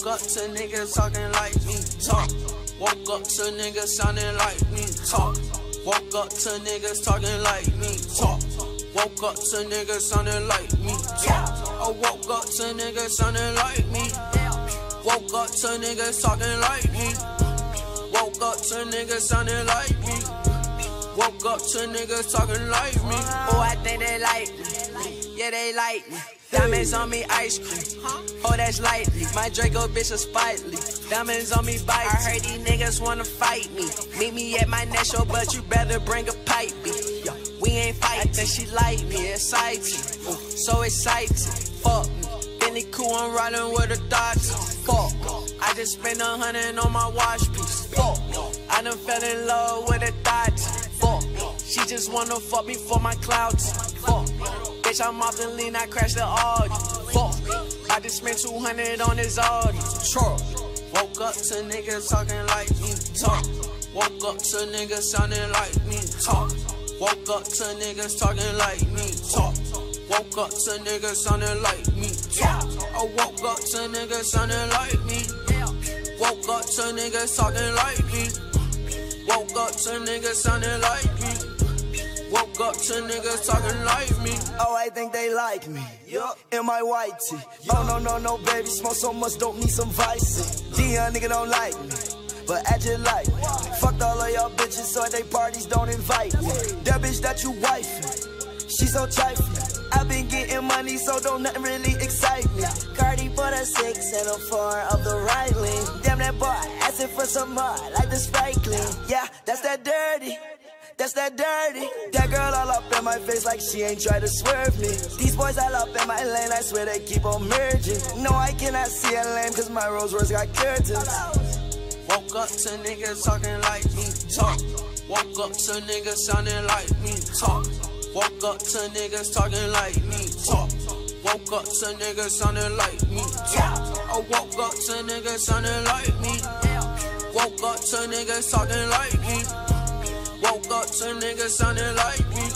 to niggas talking like me. Talk. Woke up to niggas sounding like me. Talk. Woke up to niggas talking like me. Talk. Woke up to niggas sounding like me. Talk. I woke up to niggas sounding like me. Woke up to niggas talking like me. Woke up to niggas sounding like me. Woke up to niggas talking like me. Oh, I think they like me. Yeah, they like me. Diamonds on me, ice cream. Oh, that's lightly. My Draco bitch is spitely. Diamonds on me, bite. I heard these niggas wanna fight me. Meet me at my next show, but you better bring a pipe. We ain't fighting. I think she like me, exciting. Ooh, so excited. Fuck me. Bentley cool, I'm riding with the Dodge. Fuck. I just spent a hundred on my watch piece. Fuck. I done fell in love with a Dodge. Fuck. She just wanna fuck me for my clouds. Fuck. Bitch, I'm off the lean, I crashed the Audi. Fuck. I just spent 200 on this Audi. Truck. Woke up to niggas talking like me. Talk. Woke up to niggas sounding like me. Talk. Woke up to niggas talking like me. Talk. Woke up to niggas sounding like me. Talk. I woke up to niggas sounding like me. Woke up to niggas talking like me. Woke up to niggas sounding like me. Woke up to niggas talking like me. Oh, I think they like me. Yup. In my white tee. Oh, no, no, no, baby. Smoke so much, don't need some vice. Dion nigga don't like me. But I just like me. Fucked all of y'all bitches, so at they parties don't invite me. That bitch that you wife, she so trifling. i been getting money, so don't nothing really excite me. Carti put a six and a four of the right lane. Damn that boy, asking for some more, like the clean. Yeah, that's that dirty. That's that dirty. That girl all up in my face like she ain't try to swerve me. These boys all up in my lane, I swear they keep on merging. No, I cannot see a lane cause my Rolls Royce got curtains. Woke up to niggas talking like me. Talk. Woke up to niggas sounding like me. Talk. Woke up to niggas talking like me. Talk. Woke up to niggas sounding like me. Talk. I woke up to niggas sounding like me. Woke up to niggas talking like me. Woke up to niggas sounding like me.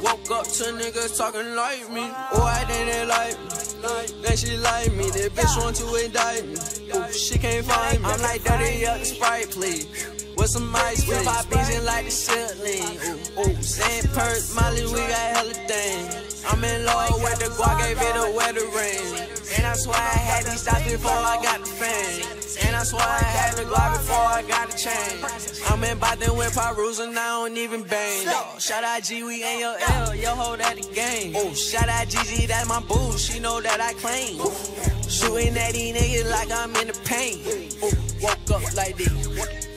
Woke up to niggas talking like me. Oh, I didn't like me. Then she like me. That bitch want to indict me. Ooh, she can't find me. I'm like, dirty up the sprite, please. With some ice, please. My beats like the ceiling. Ooh, ooh. St. Perth, Molly, we got hella things. I'm in love with the guac, gave it a wedding ring. And I swear I had these stops before I got the fame. I swear I had the Glock before I got the chain. I'm in Boston with Perus and I don't even bang. Yo, shout out G, we ain't your L, yo hold at the game. Oh, shout out GG, that's my boo, she know that I claim. Shooting at these niggas like I'm in the pain. Woke up like this.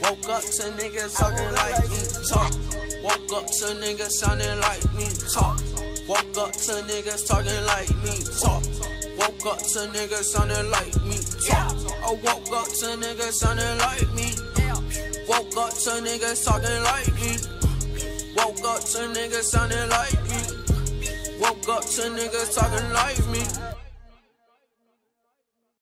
Woke up to niggas talking like me. Talk. Woke up to niggas sounding like me. Talk. Woke up to niggas talking like me. Talk. Woke up to niggas sounding like me. Woke up to niggas sounding like me. Woke up to niggas talking like me. Woke up to niggas sounding like me. Woke up to niggas talking like me.